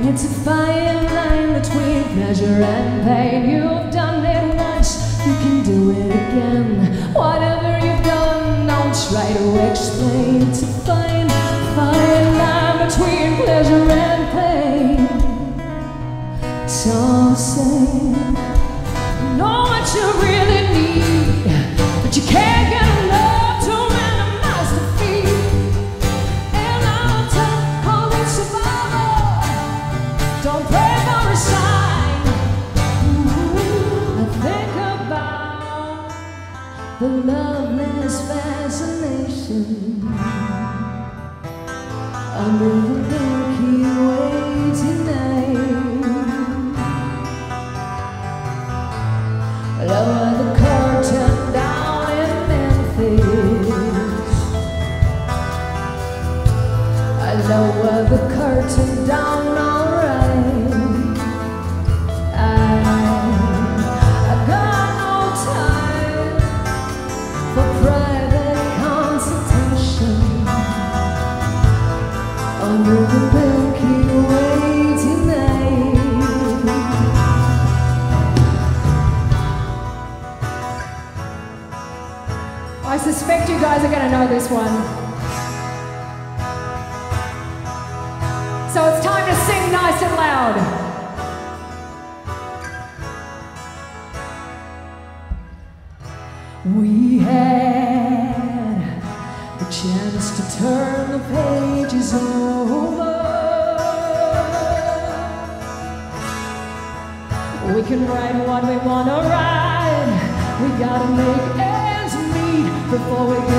It's a fine line between pleasure and pain. You've done it once, you can do it again. Whatever you've done, don't try to explain. It's a fine, fine line between pleasure and pain. So say, You know what you really need, but you can't the loveless fascination under the Milky Way tonight. Lower the curtain down in Memphis. I lower the curtain down, I suspect you guys are going to know this one. So it's time to sing nice and loud. We had the chance to turn the pages We can write what we wanna write. We gotta make ends meet before we.